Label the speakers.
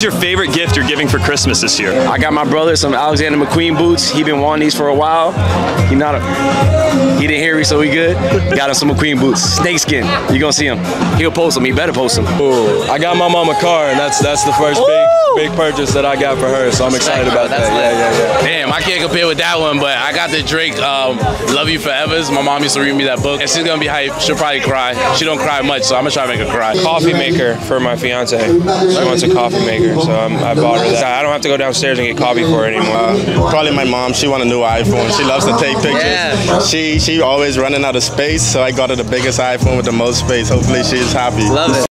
Speaker 1: What's your favorite gift you're giving for Christmas this year?
Speaker 2: I got my brother some Alexander McQueen boots. He been wanting these for a while. He not a, he didn't hear me, so we good. Got him some McQueen boots, snakeskin. You gonna see him? He'll post them. He better post them.
Speaker 3: Ooh, I got my mom a car, and that's that's the first big big purchase that I got for her. So I'm excited about that. Yeah, yeah, yeah.
Speaker 4: Damn, I can't compare with that one, but I got the Drake um, "Love You Forever's." My mom used to read me that book, and she's gonna be hype. She'll probably cry. She don't cry much, so I'm gonna try to make her cry.
Speaker 5: Coffee maker for my fiance. She wants a coffee maker, so I'm, I bought her that. I don't have to go downstairs and get coffee for her anymore.
Speaker 6: Uh, probably my mom. She want a new iPhone. She loves to take pictures.
Speaker 4: Yeah.
Speaker 6: She she always running out of space, so I got her the biggest iPhone with the most space. Hopefully she's happy.
Speaker 4: Love it.